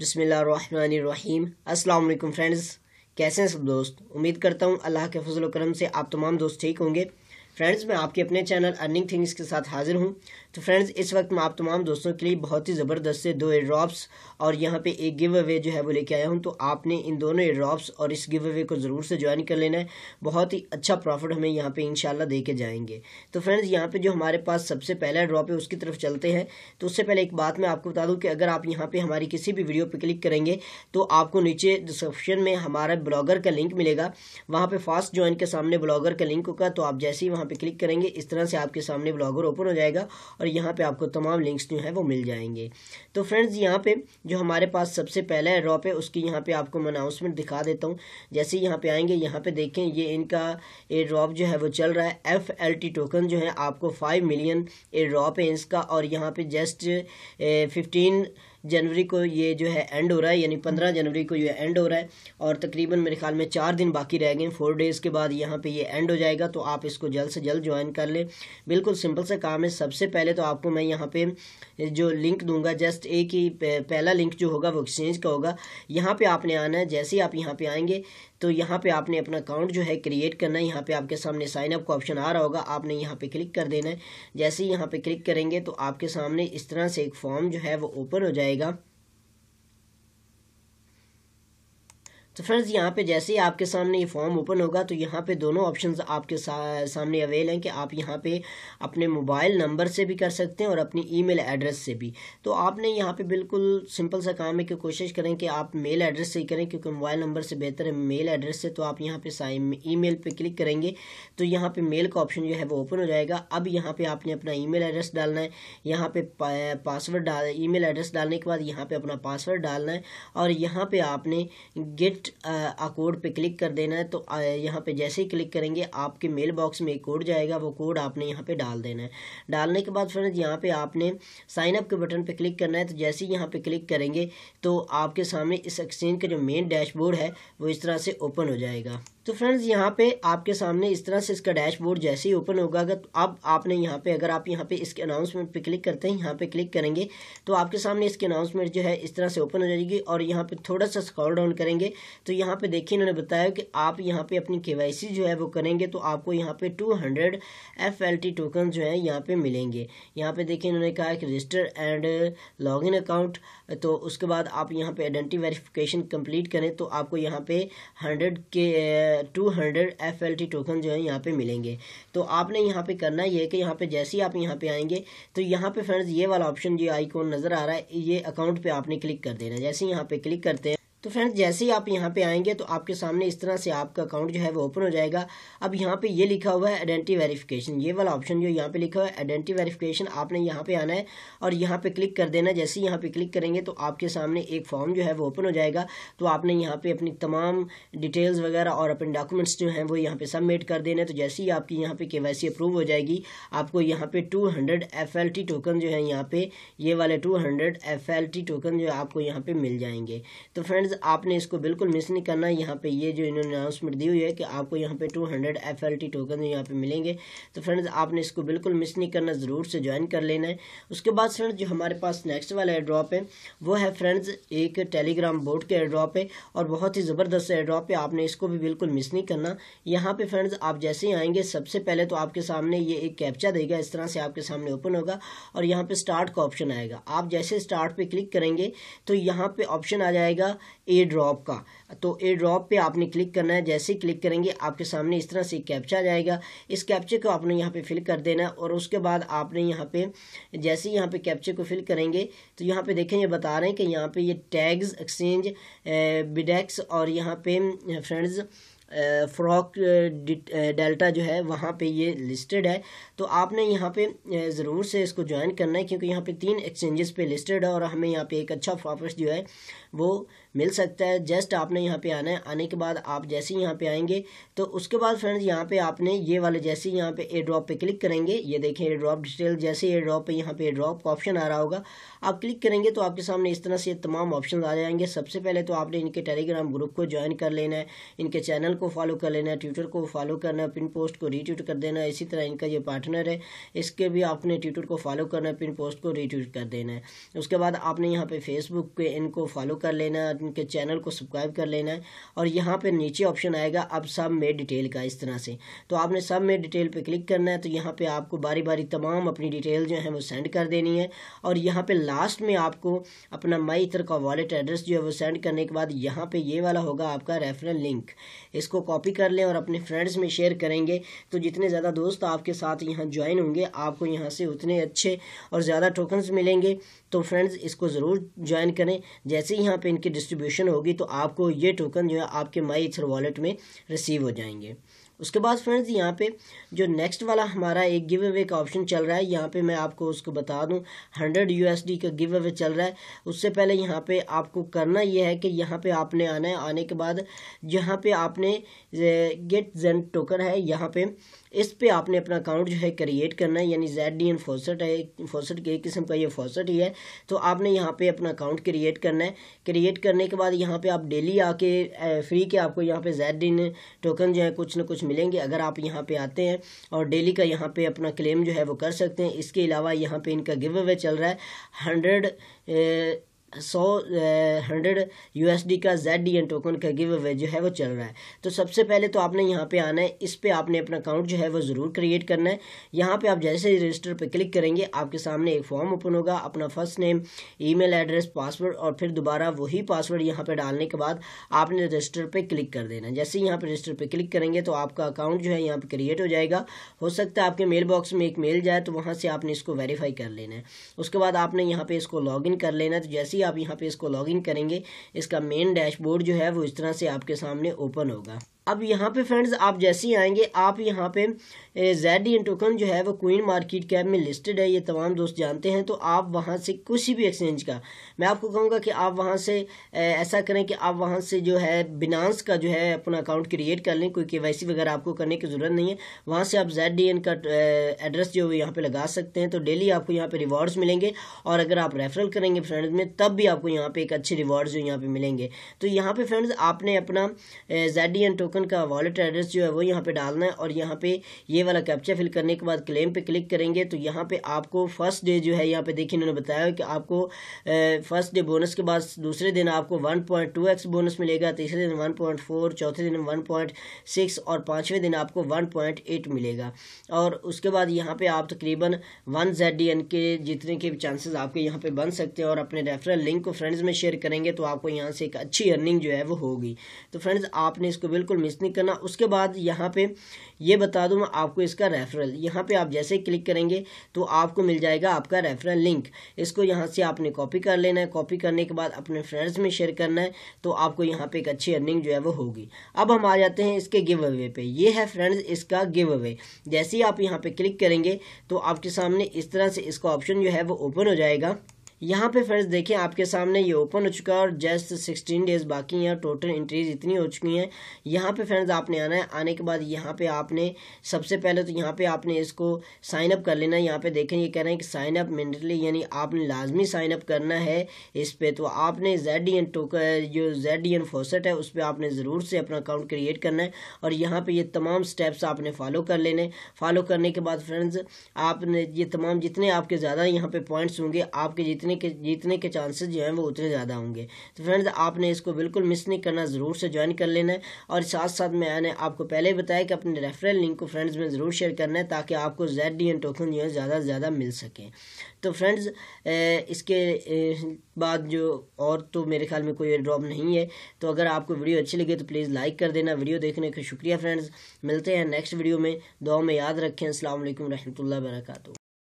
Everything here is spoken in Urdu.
بسم اللہ الرحمن الرحیم۔ السلام علیکم فرینڈز، کیسے ہیں سب دوست؟ امید کرتا ہوں اللہ کے فضل و کرم سے آپ تمام دوست ٹھیک ہوں گے۔ فرینڈز میں آپ کے اپنے چینل ارننگ تھنگس کے ساتھ حاضر ہوں۔ تو فرینڈز اس وقت میں آپ تمام دوستوں کے لیے بہت ہی زبردست سے دو ایئر ڈراپس اور یہاں پہ ایک گیو اوے جو ہے وہ لے کے آیا ہوں۔ تو آپ نے ان دونوں ایئر ڈراپس اور اس گیو اوے کو ضرور سے جوائن کر لینا ہے۔ بہت ہی اچھا پروفٹ ہمیں یہاں پہ انشاءاللہ دے کے جائیں گے۔ تو فرینڈز یہاں پہ جو ہمارے پاس سب سے پہلا ڈراپ ہے، اس کی طرف چلتے ہیں۔ تو اس سے پہلے ایک بات میں آپ کو بتا دوں کہ اگر آپ یہاں پہ ہماری کسی بھی ویڈیو پہ کلک کریں گے، تو آپ کو نیچے ڈسکرپشن میں ہمارا بلاگر کا لنک ملے گا۔ وہاں پہ فاسٹ جوائن کے سامنے بلاگر کا لنک ہوگا۔ تو آپ جیسے ہی وہاں پہ کلک کریں گے، اس طرح سے آپ کے سامنے بلاگر اوپن ہو جائے گا اور یہاں پہ آپ کو تمام لنکس جو ہیں وہ مل جائیں گے۔ تو فرینڈز یہاں پہ جو ہمارے پاس سب سے پہلا ڈراپ ہے، اس کی یہاں پہ آپ کو میں اناؤنسمنٹ دکھا دیتا ہوں۔ جیسے یہاں پہ آئیں گے، یہاں پہ دیکھیں، یہ ان کا اے ڈراپ جو ہے وہ چل رہا ہے۔ ایف ایل ٹی ٹوکن جو ہے آپ کو فائیو ملین اے ڈراپ ہے اس کا۔ اور یہاں پہ جسٹ ففٹین eh, جنوری کو یہ جو ہے اینڈ ہو رہا ہے یعنی پندرہ جنوری کو یہ اینڈ ہو رہا ہے اور تقریباً میرے خیال میں چار دن باقی رہ گئے فور ڈیز کے بعد یہاں پہ یہ اینڈ ہو جائے گا، تو آپ اس کو جلد سے جلد جوائن کر لیں۔ بالکل سمپل سے کام ہے۔ سب سے پہلے تو آپ کو میں یہاں پہ جو لنک دوں گا جسٹ ایک ہی پہلا لنک جو ہوگا وہ ایکسچینج کا ہوگا۔ یہاں پہ آپ نے آنا ہے۔ جیسے ہی آپ یہاں پہ آئیں گے تو یہاں پہ آپ نے اپنا اکاؤنٹ جو ہے کریٹ کرنا ہے۔ یہاں پہ آپ کے سامنے سائن اپ کا آپشن آ رہا ہوگا۔ آپ نے یہاں پہ کلک کر دینا ہے۔ جیسے ہی یہاں پہ کلک کریں گے تو آپ کے سامنے اس طرح سے ایک فارم جو ہے وہ اوپن ہو جائے گا۔ تو فرنڈز یہاں پہ جیسے ہی آپ کے سامنے یہ فارم اوپن ہوگا تو یہاں پہ دونوں آپشنز آپ کے سامنے اویل ہیں کہ آپ یہاں پہ اپنے موبائل نمبر سے بھی کر سکتے ہیں اور اپنی ای میل ایڈریس سے بھی تو آپ نے یہاں پہ بالکل سمپل سا کام ہے کہ کوشش کریں کہ آپ میل ایڈریس سے ہی کریں کیونکہ موبائل نمبر سے بہتر ہے میل ایڈریس سے تو آپ یہاں پہ ای میل پہ کلک کریں گے تو یہاں پہ میل کا آپشن جو ہے وہ اوپن ہو جائے گا اب یہاں پہ آپ نے اپنا ای میل ایڈریس ڈالنا ہے یہاں پہ پاسورڈ ڈال ای میل ایڈریس ڈالنے کے بعد یہاں پہ اپنا پاسورڈ ڈالنا ہے اور یہاں پہ آپ نے گیٹ کوڈ پہ کلک کر دینا ہے تو یہاں پہ جیسے ہی کلک کریں گے آپ کے میل باکس میں ایک کوڈ جائے گا وہ کوڈ آپ نے یہاں پہ ڈال دینا ہے ڈالنے کے بعد فرنز یہاں پہ آپ نے سائن اپ کے بٹن پہ کلک کرنا ہے تو جیسے ہی یہاں پہ کلک کریں گے تو آپ کے سامنے اس ایکسچینج کا جو مین ڈیش بورڈ ہے وہ اس طرح سے اوپن ہو جائے گا تو فرنڈز یہاں پہ آپ کے سامنے اس طرح سے اس کا ڈیش بورڈ جیسے ہی اوپن ہوگا تو اب آپ نے یہاں پہ اگر آپ یہاں پہ اس کے اناؤنسمنٹ پہ کلک کرتے ہیں یہاں پہ کلک کریں گے تو آپ کے سامنے اس کے اناؤنسمنٹ جو ہے اس طرح سے اوپن ہو جائے گی اور یہاں پہ تھوڑا سا اسکال ڈاؤن کریں گے تو یہاں پہ دیکھیں انہوں نے بتایا کہ آپ یہاں پہ اپنی کے وائی سی جو ہے وہ کریں گے تو آپ کو یہاں پہ two hundred F L T token جو ہیں یہاں پہ ملیں گے یہاں پہ دیکھیں انہوں نے کہا کہ register and log in account تو اس کے بعد آپ یہاں پہ آئیڈینٹی ویریفیکیشن کمپلیٹ کریں تو آپ کو یہاں پہ ہنڈریڈ کے two hundred F L T token جو ہیں یہاں پہ ملیں گے تو آپ نے یہاں پہ کرنا یہ ہے کہ یہاں پہ جیسے ہی آپ یہاں پہ آئیں گے تو یہاں پہ فرنڈز یہ والا آپشن جو آئیکون نظر آ رہا ہے یہ اکاؤنٹ پہ آپ نے کلک کر دینا جیسے یہاں پہ کلک کرتے ہیں تو فرینڈ جیسے ہی آپ یہاں پہ آئیں گے تو آپ کے سامنے اس طرح سے آپ کا اکاؤنٹ جو ہے وہ اوپن ہو جائے گا اب یہاں پہ یہ لکھا ہوا ہے آئیڈینٹی ویریفیکیشن یہ والا آپشن جو یہاں پہ لکھا ہوا ہے آئیڈینٹی ویریفیکیشن آپ نے یہاں پہ آنا ہے اور یہاں پہ کلک کر دینا جیسے یہاں پہ کلک کریں گے تو آپ کے سامنے ایک فارم جو ہے وہ اوپن ہو جائے گا تو آپ نے یہاں پہ اپنی تمام ڈیٹیلز وغیرہ اور اپنے ڈاکومنٹس جو ہیں وہ یہاں پہ سبمٹ کر دینا تو جیسے ہی آپ کی یہاں پہ کے وائی سی اپروو ہو جائے گی آپ کو یہاں پہ two hundred F L T token جو ہے یہاں پہ یہ والے two hundred F L T token جو آپ کو یہاں پہ مل جائیں گے تو فرینڈز آپ نے اس کو بالکل مس نہیں کرنا، یہاں پہ یہ جو انہوں نے اناؤنسمنٹ دی ہوئی ہے کہ آپ کو یہاں پہ two hundred F L T token یہاں پہ ملیں گے۔ تو فرینڈز آپ نے اس کو بالکل مس نہیں کرنا، ضرور سے جوائن کر لینا ہے۔ اس کے بعد فرینڈز جو ہمارے پاس نیکسٹ والا ایئر ڈراپ ہے، وہ ہے فرینڈز ایک ٹیلی گرام بورڈ کے ایئر ڈراپ ہے۔ اور بہت ہی زبردست ایئر ڈراپ ہے، آپ نے اس کو بھی بالکل مس نہیں کرنا۔ یہاں پہ فرینڈز آپ جیسے ہی آئیں گے، سب سے پہلے تو آپ کے سامنے یہ ایک کیپچا دے گا، اس طرح سے آپ کے سامنے اوپن ہوگا۔ اور یہاں پہ سٹارٹ کا آپشن آئے گا۔ آپ جیسے سٹارٹ پہ کلک کریں گے، تو یہاں پہ آپشن آ جائے گا اے ڈراپ کا۔ تو اے ڈراپ پہ آپ نے کلک کرنا ہے۔ جیسے ہی کلک کریں گے، آپ کے سامنے اس طرح سے کیپچا جائے گا۔ اس کیپچے کو آپ نے یہاں پہ فل کر دینا ہے اور اس کے بعد آپ نے یہاں پہ، جیسے ہی یہاں پہ کیپچے کو فل کریں گے، تو یہاں پہ دیکھیں، یہ بتا رہے ہیں کہ یہاں پہ یہ ٹیگز ایکسچینج بیڈیکس اور یہاں پہ فرینڈز فراک ڈیلٹا جو ہے، وہاں پہ یہ لسٹڈ ہے۔ تو آپ نے یہاں پہ ضرور سے اس کو جوائن کرنا ہے، کیونکہ یہاں پہ تین ایکسچینجز پہ لسٹڈ ہے اور ہمیں یہاں پہ ایک اچھا پروفٹ جو ہے، وہ مل سکتا ہے۔ جسٹ آپ نے یہاں پہ آنا ہے۔ آنے کے بعد آپ جیسے ہی یہاں پہ آئیں گے تو اس کے بعد فرینڈز یہاں پہ آپ نے یہ والے جیسے ہی یہاں پہ اے ڈراپ پہ کلک کریں گے، یہ دیکھیں اے ڈراپ ڈیٹیل، جیسے اے ڈراپ پہ یہاں پہ اے ڈراپ کا آپشن آ رہا ہوگا۔ آپ کلک کریں گے تو آپ کے سامنے اس طرح سے تمام آپشن آ جائیں گے۔ سب سے پہلے تو آپ نے ان کے ٹیلی گرام گروپ کو جوائن کر لینا ہے، ان کے چینل کو فالو کر لینا ہے ٹویٹر کو فالو کرنا ہے، پن پوسٹ کو ری ٹویٹ کر دینا ہے۔ اسی طرح ان کا یہ پارٹنر ہے، اس کے بھی آپ نے ٹویٹر کو فالو کرنا ہے، پن پوسٹ کو ری ٹویٹ کر دینا ہے۔ اس کے بعد آپ نے یہاں پہ فیس بک پہ ان کو فالو کر لینا ہے۔ ان کے چینل کو سبسکرائب کر لینا ہے اور یہاں پہ نیچے آپشن آئے گا اب سب میں ڈیٹیل کا اس طرح سے۔ تو آپ نے سب میں ڈیٹیل پہ کلک کرنا ہے تو یہاں پہ آپ کو باری باری تمام اپنی ڈیٹیل جو ہیں وہ سینڈ کر دینی ہے اور یہاں پہ لاسٹ میں آپ کو اپنا مائی اتر کا والیٹ ایڈریس جو ہے وہ سینڈ کرنے کے بعد یہاں پہ یہ والا ہوگا آپ کا ریفرل لنک اس کو کاپی کر لیں اور اپنے فرینڈز میں شیئر کریں گے۔ تو جتنے زیادہ دوست آپ کے ساتھ یہاں جوائن ہوں گے، آپ کو یہاں سے اتنے اچھے اور زیادہ ٹوکنز ملیں گے۔ تو فرینڈز اس کو ضرور جوائن کریں۔ جیسے یہاں پہ ان کے کی ڈسٹریبیوشن ہوگی تو آپ کو یہ ٹوکن جو ہے آپ کے مائی ایتھر والیٹ میں ریسیو ہو جائیں گے۔ اس کے بعد فرینڈز یہاں پہ جو نیکسٹ والا ہمارا ایک گیو اوے کا آپشن چل رہا ہے، یہاں پہ میں آپ کو اس کو بتا دوں۔ ہنڈریڈ یو ایس ڈی کا گیو اوے چل رہا ہے۔ اس سے پہلے یہاں پہ آپ کو کرنا یہ ہے کہ یہاں پہ آپ نے آنا ہے۔ آنے کے بعد جہاں پہ آپ نے گیٹ زین ٹوکن ہے، یہاں پہ اس پہ آپ نے اپنا اکاؤنٹ جو ہے کریٹ کرنا ہے یعنی زیڈ ڈی این فوسٹ ہے فوسٹ کے ایک قسم کا یہ فوسٹ ہی ہے۔ تو آپ نے یہاں پہ اپنا اکاؤنٹ کریٹ کرنا ہے۔ کریٹ کرنے کے بعد یہاں پہ آپ ڈیلی آ کے فری کے آپ کو یہاں پہ زیڈ ڈی این ٹوکن جو ہے کچھ نہ کچھ ملیں گے۔ اگر آپ یہاں پہ آتے ہیں اور ڈیلی کا یہاں پہ اپنا کلیم جو ہے وہ کر سکتے ہیں، اس کے علاوہ یہاں پہ ان کا گیو اوے چل رہا ہے۔ ہنڈریڈ سو ہنڈریڈ یو ایس ڈی کا زیڈ ڈی این ٹوکن کا گیو اوے جو ہے وہ چل رہا ہے۔ تو سب سے پہلے تو آپ نے یہاں پہ آنا ہے، اس پہ آپ نے اپنا اکاؤنٹ جو ہے وہ ضرور کریٹ کرنا ہے۔ یہاں پہ آپ جیسے ہی رجسٹر پہ کلک کریں گے، آپ کے سامنے ایک فارم اوپن ہوگا، اپنا first name, email address, password اور پھر دوبارہ وہی پاسورڈ یہاں پہ ڈالنے کے بعد آپ نے رجسٹر پہ کلک کر دینا جیسے ہی یہاں پہ رجسٹر پہ کلک کریں گے تو آپ کا اکاؤنٹ جو ہے یہاں پہ کریٹ ہو جائے گا۔ ہو سکتا ہے آپ کے میل باکس میں ایک میل جائے تو وہاں سے آپ نے اس کو ویریفائی کر لینا ہے۔ اس کے بعد آپ نے یہاں پہ اس کو لاگ ان کر لینا ہے۔ تو جیسے ہی آپ یہاں پہ اس کو لاگ لاگ ان کریں گے۔ اس کا مین ڈیش بورڈ جو ہے وہ اس طرح سے آپ کے سامنے اوپن ہوگا۔ اب یہاں پہ فرینڈز آپ جیسے ہی آئیں گے، آپ یہاں پہ زیڈ ڈی این ٹوکن جو ہے وہ کوئن مارکیٹ کیپ میں لسٹڈ ہے، یہ تمام دوست جانتے ہیں، تو آپ وہاں سے کسی بھی ایکسچینج کا، میں آپ کو کہوں گا کہ آپ وہاں سے ایسا کریں کہ آپ وہاں سے جو ہے بنانس کا جو ہے اپنا اکاؤنٹ کریٹ کر لیں، کوئی کے وائی سی وغیرہ آپ کو کرنے کی ضرورت نہیں ہے، وہاں سے آپ زیڈ ڈی این کا ایڈریس جو یہاں پہ لگا سکتے ہیں، تو ڈیلی آپ کو یہاں پہ ریوارڈز ملیں گے، اور اگر آپ ریفرل کریں گے فرینڈز میں، تب بھی آپ کو یہاں پہ ایک اچھے ریوارڈز جو یہاں پہ ملیں گے۔ تو یہاں پہ فرینڈز آپ نے اپنا زیڈ ڈی این ٹوکن کا والیٹ ایڈریس جو ہے وہ یہاں پہ ڈالنا ہے اور یہاں پہ یہ والا کیپچا فل کرنے کے بعد کلیم پہ کلک کریں گے تو یہاں پہ آپ کو فرسٹ ڈے جو ہے یہاں پہ دیکھیں انہوں نے بتایا کہ آپ کو فرسٹ ڈے بونس کے بعد دوسرے دن آپ کو one point two X bonus ملے گا، تیسرے دن ون پوائنٹ فور چوتھے دن ون پوائنٹ سکس اور پانچویں دن آپ کو ون پوائنٹ ایٹ ملے گا۔ اور اس کے بعد یہاں پہ آپ تقریباً ون زیڈ ڈی این کے جتنے کے چانسز آپ کے یہاں پہ بن سکتے ہیں اور اپنے ریفرل لنک کو فرینڈز میں شیئر کریں گے تو آپ کو یہاں سے ایک اچھی ارننگ جو ہے وہ ہوگی۔ تو فرینڈز آپ نے اس کو بالکل مس نہیں کرنا۔ اس کے بعد یہاں پہ یہ بتا دوں میں آپ کو اس کا ریفرل یہاں پہ آپ جیسے کلک کریں گے تو آپ کو مل جائے گا آپ کا ریفرل لنک اس کو یہاں سے آپ نے کاپی کر لینا ہے۔ کاپی کرنے کے بعد اپنے فرینڈز میں شیئر کرنا ہے تو آپ کو یہاں پہ ایک اچھی ارننگ جو ہے وہ ہوگی۔ اب ہم آ جاتے ہیں اس کے گیو اوے پہ۔ یہ ہے فرینڈز اس کا گیو اوے جیسے ہی آپ یہاں پہ کلک کریں گے تو آپ کے سامنے اس طرح سے اس کا آپشن جو ہے وہ اوپن ہو جائے گا۔ یہاں پہ فرینڈز دیکھیں، آپ کے سامنے یہ اوپن ہو چکا ہے اور جسٹ سکسٹین ڈیز باقی ہیں ٹوٹل انٹریز اتنی ہو چکی ہیں۔ یہاں پہ فرینڈز آپ نے آنا ہے، آنے کے بعد یہاں پہ آپ نے سب سے پہلے تو یہاں پہ آپ نے اس کو سائن اپ کر لینا ہے۔ یہاں پہ دیکھیں، یہ کہہ رہے ہیں کہ سائن اپ منٹلی یعنی آپ نے لازمی سائن اپ کرنا ہے اس پہ۔ تو آپ نے زیڈ ڈی این ٹوکر جو زیڈ ڈی این فوسٹ ہے، اس پہ آپ نے ضرور سے اپنا اکاؤنٹ کریٹ کرنا ہے۔ اور یہاں پہ یہ تمام سٹیپس آپ نے فالو کر لینے فالو کرنے کے بعد فرینڈز آپ نے یہ تمام جتنے آپ کے زیادہ یہاں پہ پوائنٹس ہوں گے، آپ کے جتنے کے جتنے کے چانسز جو ہیں وہ اتنے زیادہ ہوں گے۔ تو فرینڈز آپ نے اس کو بالکل مس نہیں کرنا، ضرور سے جوائن کر لینا ہے۔ اور ساتھ ساتھ میں نے آپ کو پہلے بتایا کہ اپنے ریفرل لنک کو فرینڈز میں ضرور شیئر کرنا ہے تاکہ آپ کو زیڈ ڈی این ٹوکن جو ہے زیادہ سے زیادہ مل سکیں تو فرینڈز اس کے بعد جو اور تو میرے خیال میں کوئی ڈراپ نہیں ہے۔ تو اگر آپ کو ویڈیو اچھی لگے تو پلیز لائک کر دینا۔ ویڈیو دیکھنے کا شکریہ فرینڈز ملتے ہیں نیکسٹ ویڈیو میں۔ دعا میں یاد رکھیں۔ السلام علیکم رحمۃ اللہ وبرکاتہ۔